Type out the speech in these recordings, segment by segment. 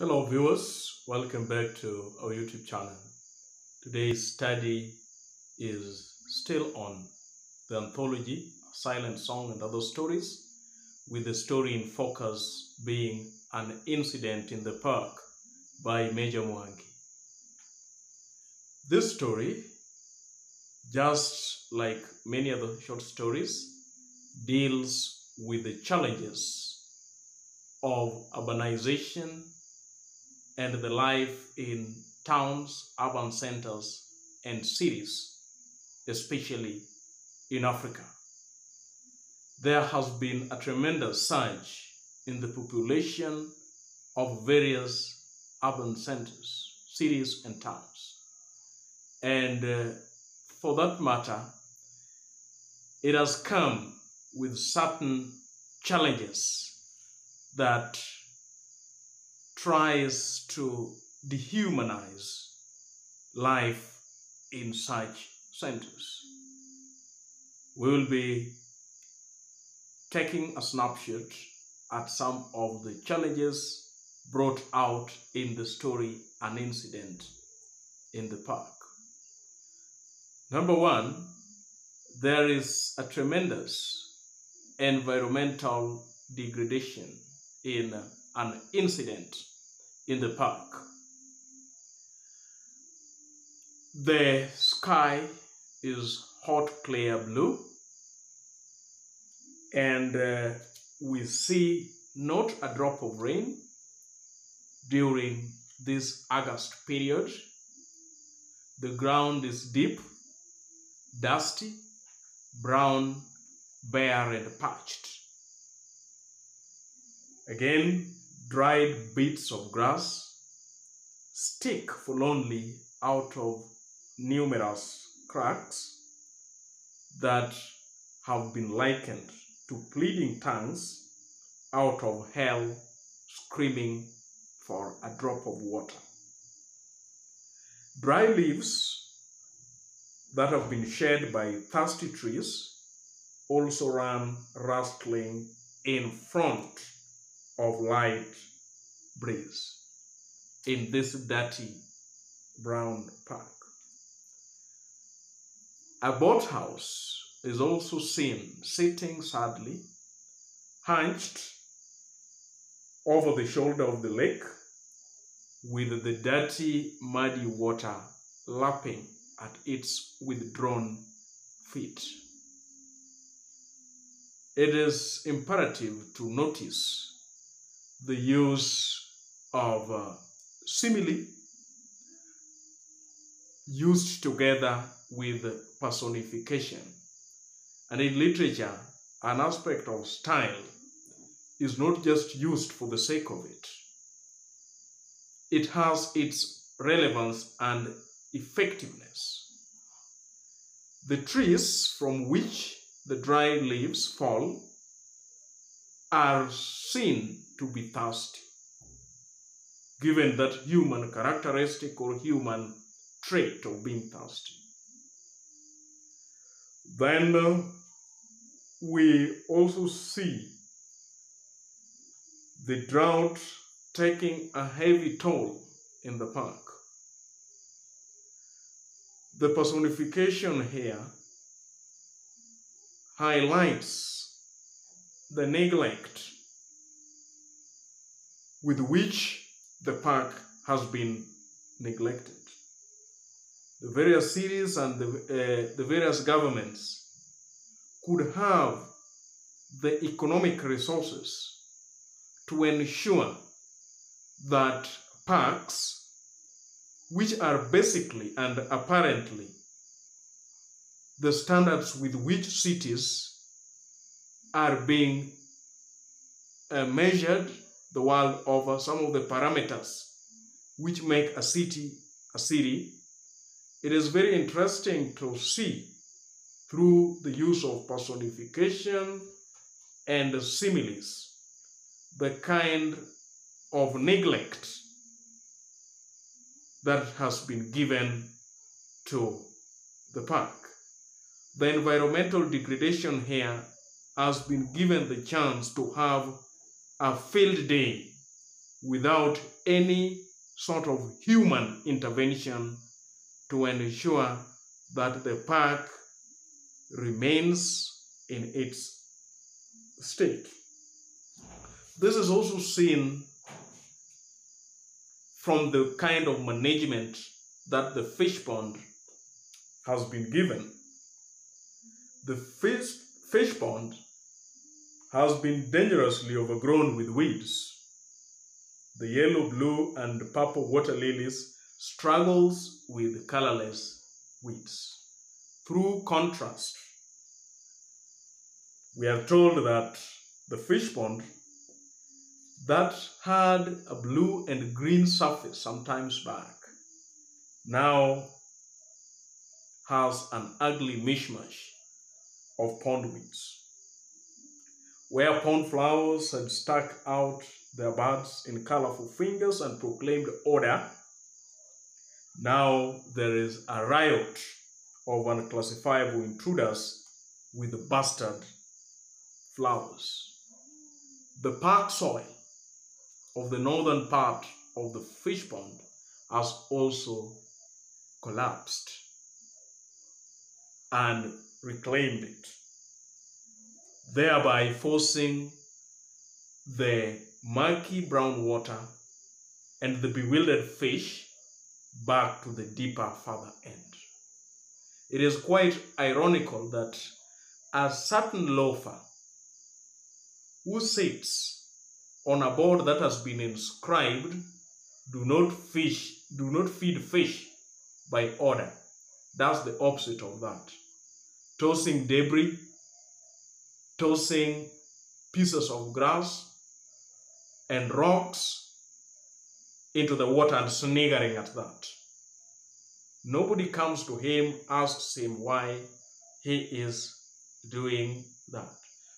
Hello, viewers. Welcome back to our YouTube channel. Today's study is still on the anthology Silent Song and Other Stories, with the story in focus being an incident in the park by Meja Mwangi. This story, just like many other short stories, deals with the challenges of urbanization and the life in towns, urban centers, and cities, especially in Africa. There has been a tremendous surge in the population of various urban centers, cities, and towns. And uh, for that matter, it has come with certain challenges that tries to dehumanize life in such centers. We will be taking a snapshot at some of the challenges brought out in the story An Incident in the Park. Number one, there is a tremendous environmental degradation in an incident in the park. The sky is hot clear blue, and uh, we see not a drop of rain during this August period. The ground is deep, dusty, brown, bare, and parched. Again, dried bits of grass stick forlornly out of numerous cracks that have been likened to pleading tongues out of hell screaming for a drop of water. Dry leaves that have been shed by thirsty trees also run rustling in front of light breeze in this dirty brown park. A boathouse is also seen sitting sadly, hunched over the shoulder of the lake, with the dirty, muddy water lapping at its withdrawn feet. It is imperative to notice the use of uh, simile used together with personification. And in literature, an aspect of style is not just used for the sake of it. It has its relevance and effectiveness. The trees from which the dry leaves fall are seen to be thirsty, given that human characteristic or human trait of being thirsty. Then uh, we also see the drought taking a heavy toll in the park. The personification here highlights the neglect with which the park has been neglected. The various cities and the, uh, the various governments could have the economic resources to ensure that parks, which are basically and apparently the standards with which cities are being uh, measured the world over, some of the parameters which make a city a city, it is very interesting to see through the use of personification and similes the kind of neglect that has been given to the park. The environmental degradation here has been given the chance to have a field day without any sort of human intervention to ensure that the park remains in its state. This is also seen from the kind of management that the fish pond has been given. The fish, fish pond has been dangerously overgrown with weeds. The yellow, blue, and purple water lilies struggles with colorless weeds. Through contrast, we are told that the fish pond that had a blue and green surface sometimes back now has an ugly mishmash of pond weeds. Where pond flowers had stuck out their buds in colorful fingers and proclaimed order, now there is a riot of unclassifiable intruders with the bastard flowers. The park soil of the northern part of the fish pond has also collapsed and reclaimed it, thereby forcing the murky brown water and the bewildered fish back to the deeper, further end. It is quite ironical that a certain loafer who sits on a board that has been inscribed, do not fish, do not feed fish by order. That's the opposite of that. Tossing debris, tossing pieces of grass and rocks into the water and sniggering at that. Nobody comes to him, asks him why he is doing that.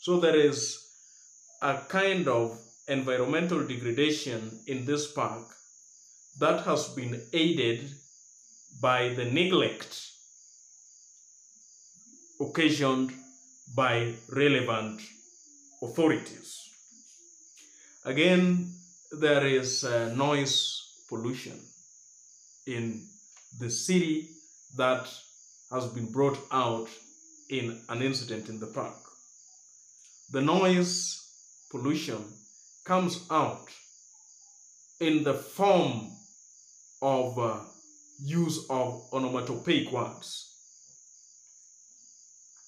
So there is a kind of environmental degradation in this park that has been aided by the neglect occasioned by relevant authorities. Again, there is uh, noise pollution in the city that has been brought out in an incident in the park. The noise pollution comes out in the form of uh, use of onomatopoeic words.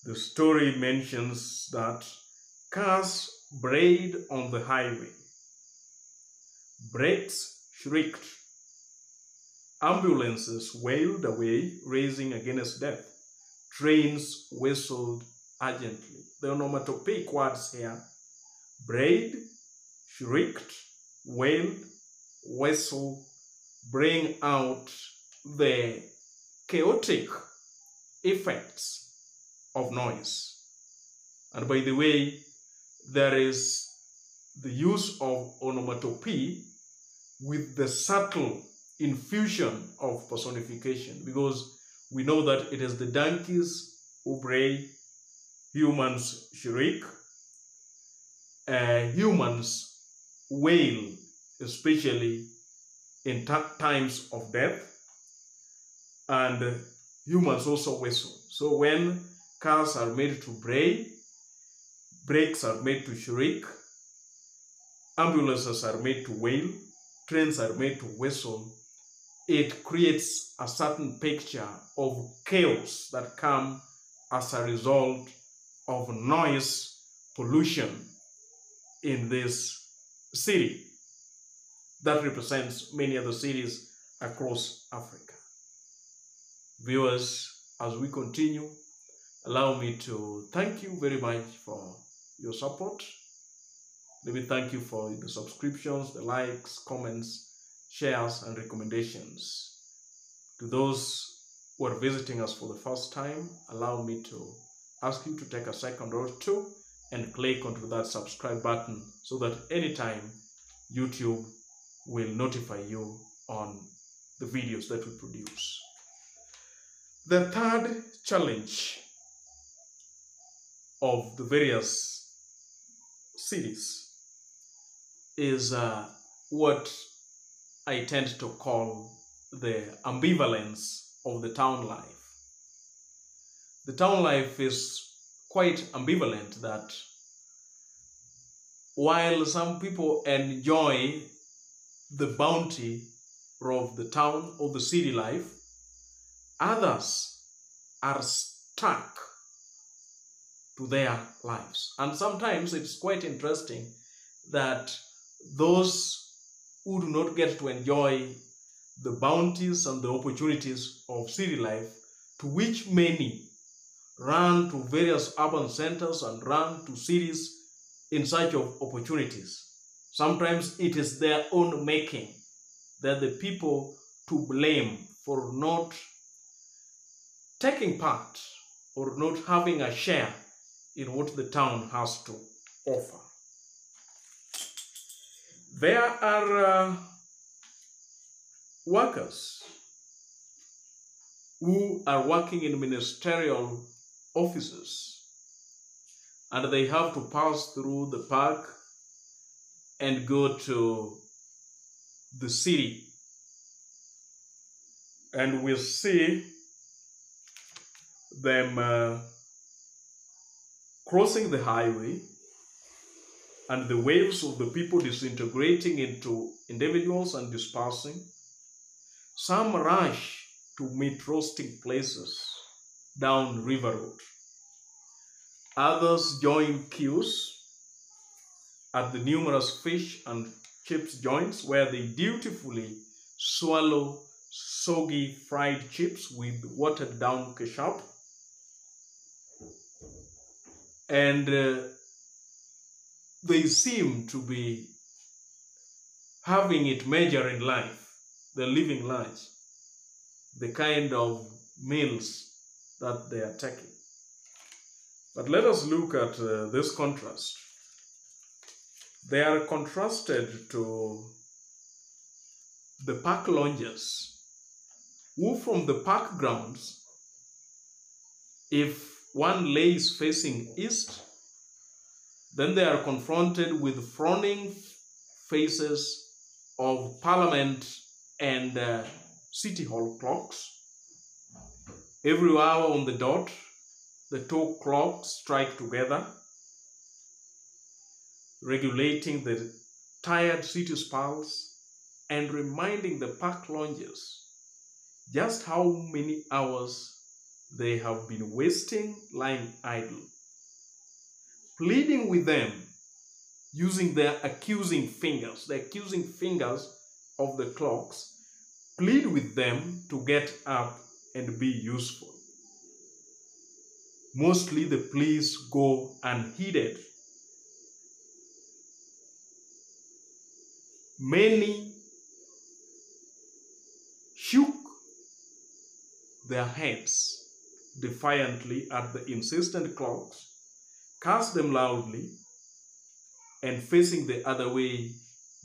The story mentions that cars brayed on the highway, brakes shrieked, ambulances wailed away, racing against death, trains whistled urgently. The onomatopoeic words here brayed, shrieked, wailed, whistle, bring out the chaotic effects of noise. And by the way, there is the use of onomatopoeia with the subtle infusion of personification because we know that it is the donkeys who bray, humans shriek, uh, humans wail, especially in times of death, and humans also whistle. So when cars are made to bray, brakes are made to shriek, ambulances are made to wail, trains are made to whistle, it creates a certain picture of chaos that come as a result of noise pollution in this city that represents many other cities across Africa. Viewers, as we continue, allow me to thank you very much for your support. Let me thank you for the subscriptions, the likes, comments, shares, and recommendations. To those who are visiting us for the first time, allow me to ask you to take a second or two and click onto that subscribe button so that anytime YouTube will notify you on the videos that we produce. The third challenge of the various cities is uh, what I tend to call the ambivalence of the town life. The town life is quite ambivalent that while some people enjoy the bounty of the town or the city life, others are stuck to their lives. And sometimes it's quite interesting that those who do not get to enjoy the bounties and the opportunities of city life, to which many run to various urban centers and run to cities in search of opportunities. Sometimes it is their own making that the people to blame for not taking part or not having a share in what the town has to offer. There are uh, workers who are working in ministerial offices and they have to pass through the park and go to the city. And we see them uh, crossing the highway and the waves of the people disintegrating into individuals and dispersing. Some rush to meet roasting places down River Road. Others join queues at the numerous fish and chips joints where they dutifully swallow soggy fried chips with watered down ketchup. And uh, they seem to be having it major in life, the living lives, the kind of meals that they are taking. But let us look at uh, this contrast. They are contrasted to the park loungers, who from the park grounds, if one lays facing east, then they are confronted with frowning faces of parliament and uh, city hall clocks. Every hour on the dot, the two clocks strike together, regulating the tired city's pulse and reminding the park loungers just how many hours they have been wasting lying idle. Pleading with them using their accusing fingers, the accusing fingers of the clocks, plead with them to get up and be useful. Mostly the pleas go unheeded. Many shook their heads defiantly at the insistent clocks, cast them loudly, and facing the other way,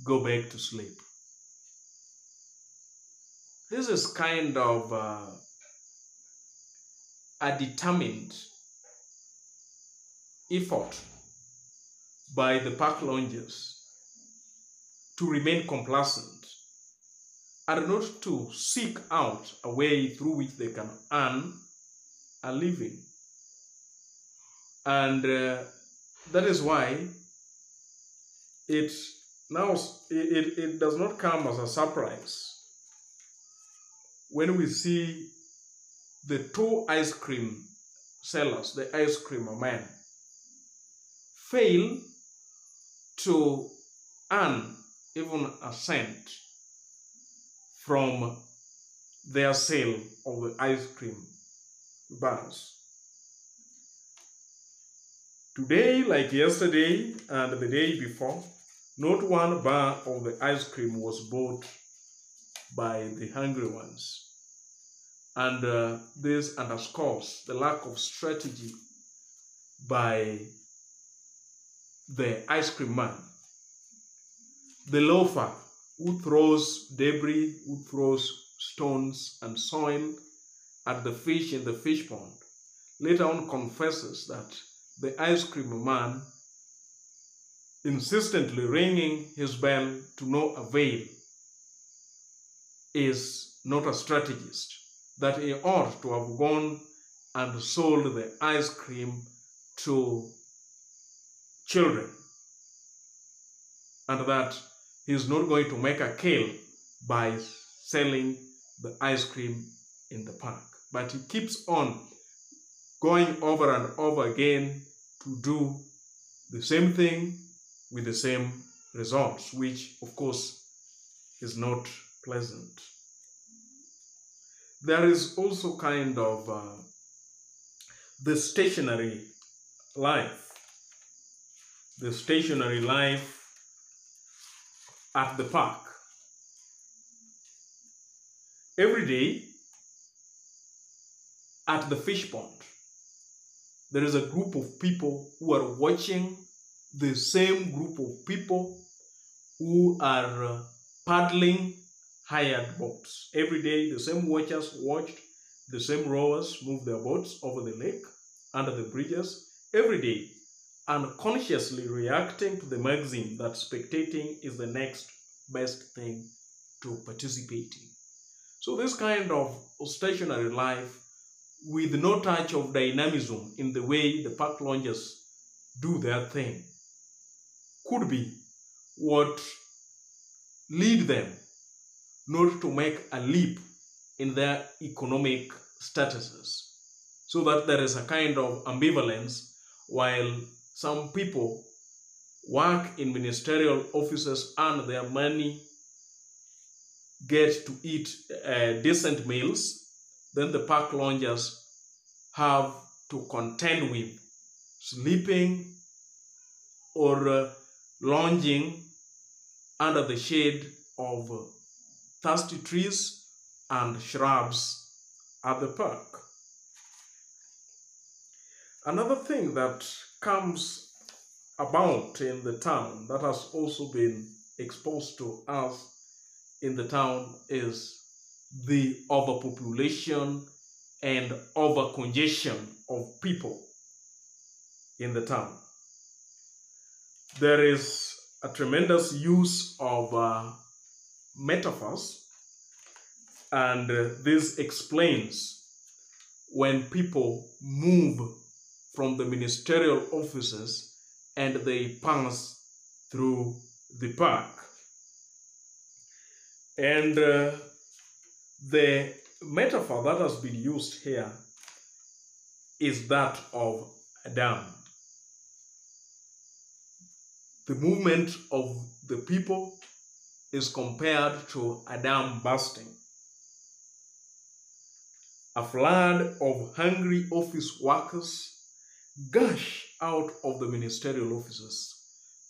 go back to sleep. This is kind of uh, a determined effort by the park loungers to remain complacent and not to seek out a way through which they can earn a living. And uh, that is why it now it, it does not come as a surprise when we see the two ice cream sellers, the ice cream men, fail to earn even a cent from their sale of the ice cream bars. Today, like yesterday and the day before, not one bar of the ice cream was bought by the hungry ones. And uh, this underscores the lack of strategy by the ice cream man. The loafer who throws debris, who throws stones and soil at the fish in the fish pond, later on confesses that the ice cream man insistently ringing his bell to no avail is not a strategist, that he ought to have gone and sold the ice cream to children, and that he is not going to make a kill by selling the ice cream in the park. But he keeps on going over and over again to do the same thing with the same results, which of course is not pleasant. There is also kind of uh, the stationary life, the stationary life at the park. Every day at the fish pond, there is a group of people who are watching the same group of people who are uh, paddling hired boats. Every day, the same watchers watched the same rowers move their boats over the lake, under the bridges, every day, unconsciously reacting to the maxim that spectating is the next best thing to participating. So, this kind of stationary life with no touch of dynamism in the way the park loungers do their thing could be what lead them not to make a leap in their economic statuses. So that there is a kind of ambivalence while some people work in ministerial offices earn their money get to eat uh, decent meals then the park loungers have to contend with sleeping or uh, lounging under the shade of uh, thirsty trees and shrubs at the park. Another thing that comes about in the town that has also been exposed to us in the town is the overpopulation and overcongestion of people in the town. There is a tremendous use of uh, metaphors, and uh, this explains when people move from the ministerial offices and they pass through the park. And uh, the metaphor that has been used here is that of a dam. The movement of the people is compared to a dam bursting. A flood of hungry office workers gush out of the ministerial offices.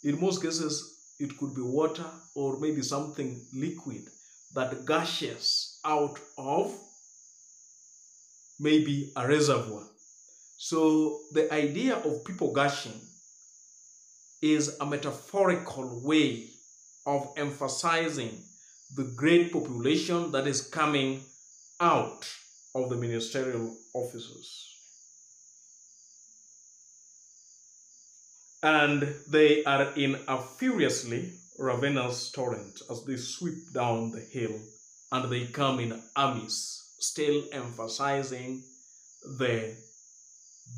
In most cases, it could be water or maybe something liquid that gushes out of maybe a reservoir. So the idea of people gushing is a metaphorical way of emphasizing the great population that is coming out of the ministerial offices. And they are in a furiously ravenous torrent as they sweep down the hill and they come in armies, still emphasizing the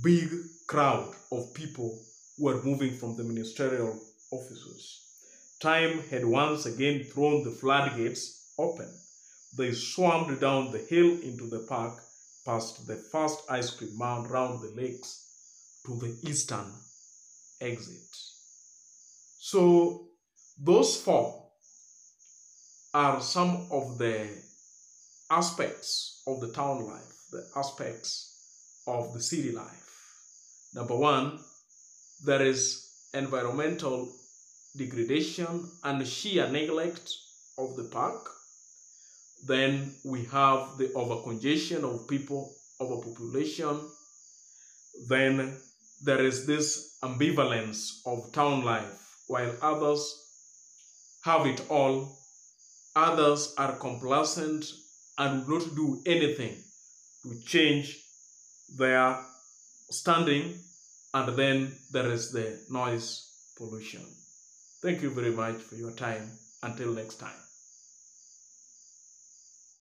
big crowd of people who are moving from the ministerial offices. Time had once again thrown the floodgates open. They swarmed down the hill into the park, past the first ice cream mound round the lakes to the eastern exit. So, those four are some of the aspects of the town life, the aspects of the city life. Number one, there is environmental degradation and sheer neglect of the park. Then we have the overcongestion of people, overpopulation. Then there is this ambivalence of town life, while others have it all, others are complacent and will not do anything to change their standing, and then there is the noise pollution. Thank you very much for your time. Until next time.